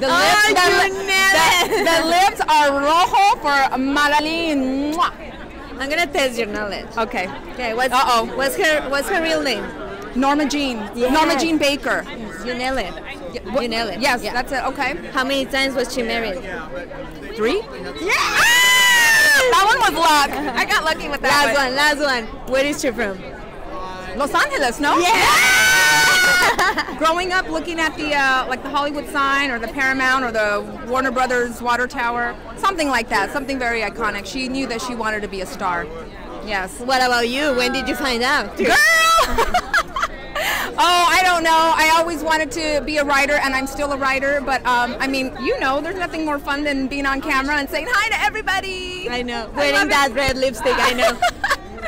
The Oh, lips, you the, the- the lips are rojo for. Mwah. I'm gonna test your knowledge. Okay. Okay, what's Uh-oh. What's her What's her real name? Norma Jean. Yes. Norma Jean Baker. You nail it. You nail it. Yes, Yeah. that's it. Okay. How many times was she married? Three? Yeah. That one was luck. I got lucky with that Last one. Last one. Where is she from? Los Angeles, no? Yeah. Growing up, looking at the uh, like the Hollywood sign or the Paramount or the Warner Brothers water tower, something like that, something very iconic. She knew that she wanted to be a star. Yes. What about you? When did you find out? Girl! oh, I don't know. I always wanted to be a writer, and I'm still a writer. But um, I mean, you know, there's nothing more fun than being on camera and saying hi to everybody. I know. Wearing that it. red lipstick. I know.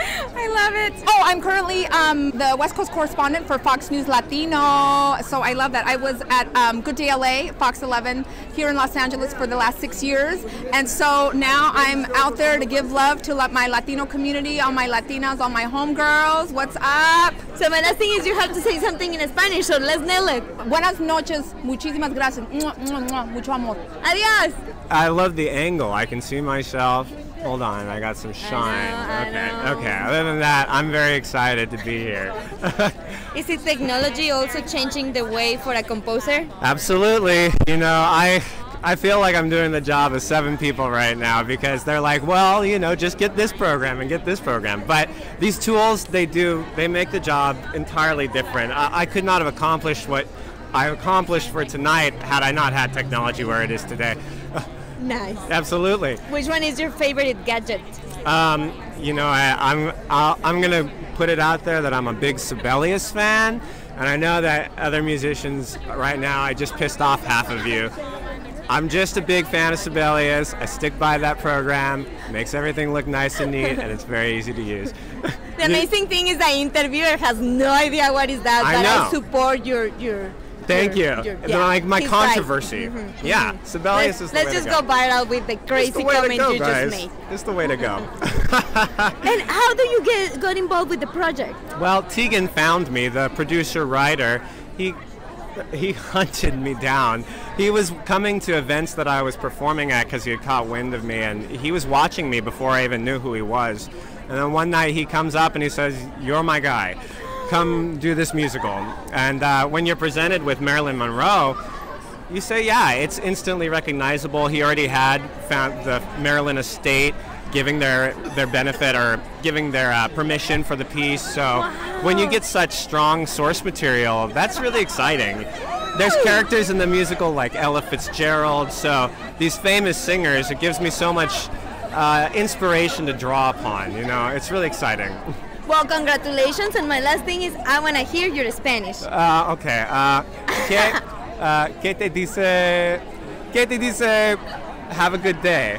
I love it. Oh, I'm currently um, the West Coast correspondent for Fox News Latino, so I love that. I was at um, Good Day LA, Fox 11, here in Los Angeles for the last six years, and so now I'm out there to give love to my Latino community, all my Latinas, all my homegirls. What's up? so my last thing is you have to say something in Spanish. So let's nail it. Buenas noches, muchísimas gracias, mucho amor. Adios. I love the angle. I can see myself. Hold on, I got some shine. I okay, know. okay. Other than that, I'm very excited to be here. Is it technology also changing the way for a composer? Absolutely. You know, I I feel like I'm doing the job of seven people right now because they're like, well, you know, just get this program and get this program. But these tools, they do, they make the job entirely different. I, I could not have accomplished what I accomplished for tonight had I not had technology where it is today. Nice. Absolutely. Which one is your favorite gadget? Um, you know, I, I'm I'll, I'm gonna put it out there that I'm a big Sibelius fan, and I know that other musicians right now I just pissed off half of you. I'm just a big fan of Sibelius. I stick by that program. Makes everything look nice and neat, and it's very easy to use. The amazing thing is the interviewer has no idea what is that, I but I support your your. Thank you. your- And yeah, like my he's controversy. Mm-hmm, mm-hmm. Yeah, Sibelius Let's, is the let's way just to go. go. viral with the crazy the comment go, you guys. just made. It's the way to go. And how do you get got involved with the project? Well, Tegan found me, the producer writer. He he hunted me down. He was coming to events that I was performing at because he had caught wind of me, and he was watching me before I even knew who he was. And then one night he comes up and he says, "You're my guy. Come do this musical." And uh, when you're presented with Marilyn Monroe. You say, yeah, it's instantly recognizable. He already had found the Marilyn estate giving their their benefit or giving their uh, permission for the piece. So when you get such strong source material, that's really exciting. There's characters in the musical like Ella Fitzgerald. So these famous singers, it gives me so much uh, inspiration to draw upon. You know, it's really exciting. Well, congratulations. And my last thing is, I want to hear your Spanish. Uh, okay. Uh, ¿qué, uh, ¿Qué te dice? ¿Qué te dice? Have a good day.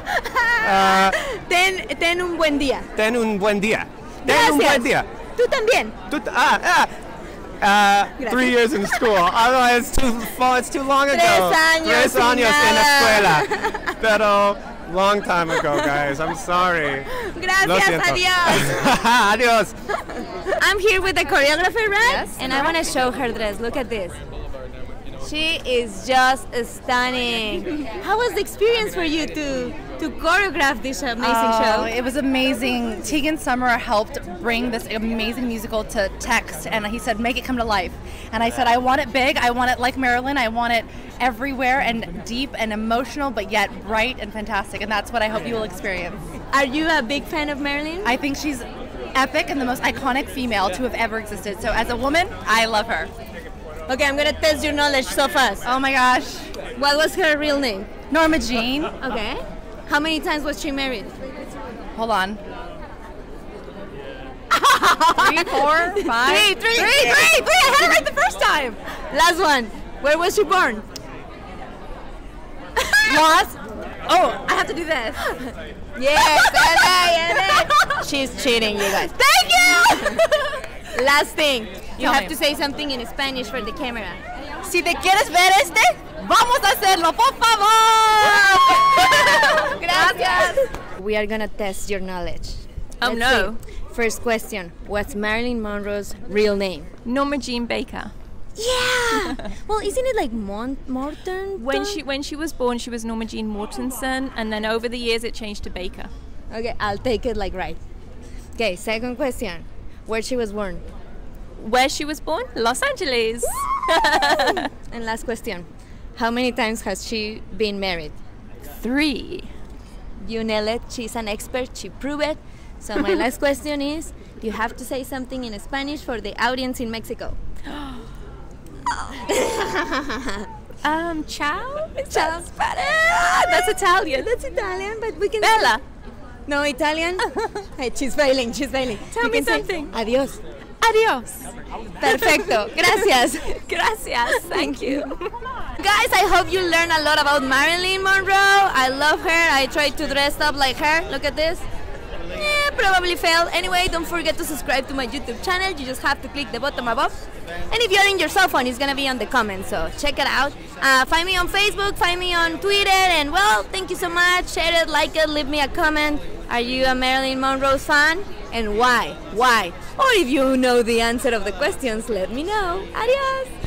Uh, ten, ten un buen día. ten un buen día. Ten un buen día. Tú también. Tú ah, ah. Uh, three years in school. Otherwise, it's too far. It's too long ago. Tres años Tres años en nada. escuela. Pero long time ago, guys. I'm sorry. Gracias. Adiós. Adios. I'm here with the choreographer, right? Yes, and I want to show her dress. Look at this. She is just stunning. How was the experience for you to to choreograph this amazing Oh, show? It was amazing. Tegan Summer helped bring this amazing musical to text, and he said, "Make it come to life." And I said, "I want it big. I want it like Marilyn. I want it everywhere and deep and emotional, but yet bright and fantastic." And that's what I hope you will experience. Are you a big fan of Marilyn? I think she's epic and the most iconic female to have ever existed. So as a woman, I love her. Okay, I'm gonna test your knowledge so fast. Oh my gosh, What was her real name? Norma Jean. Okay. How many times was she married? Hold on. Three, four, five. Three, three, three, three, three. I had it right the first time. Last one. Where was she born? Lost. Oh, I have to do this. Yes, LA, LA. She's cheating, you guys. Thank you. Last thing. You Tell have me. to say something in Spanish for the camera. Si te quieres ver este, vamos a hacerlo, por favor. Gracias. We are gonna test your knowledge. Oh, Let's no. see. First question. What's Marilyn Monroe's real name? Norma Jean Baker. Yeah. well, isn't it like Mont Morton? When she when she was born, she was Norma Jean Mortensen, and then over the years it changed to Baker. Okay, I'll take it like right. Okay, second question. Where she was born? Where she was born? Los Angeles. And last question. How many times has she been married? Three. You nailed it. She's an expert. She proved it. So my last question is: You have to say something in Spanish for the audience in Mexico. Um, ciao. Ciao. Ah, that's Italian. That's Italian, but we can. Bella. No Italian. hey, she's failing. She's failing. Tell You me can say, something. Adios. Adios. Perfecto. Gracias. Gracias. Thank you. Guys, I hope you learn a lot about Marilyn Monroe. I love her. I try to dress up like her. Look at this. Probably fail. Anyway, don't forget to subscribe to my YouTube channel. You just have to click the button above. And if you're in your cell phone, it's gonna be on the comments, so check it out. Uh, find me on Facebook, find me on Twitter, and well, thank you so much. Share it, like it, leave me a comment. Are you a Marilyn Monroe fan? And why? Why? Or if you know the answer of the questions, let me know. Adios!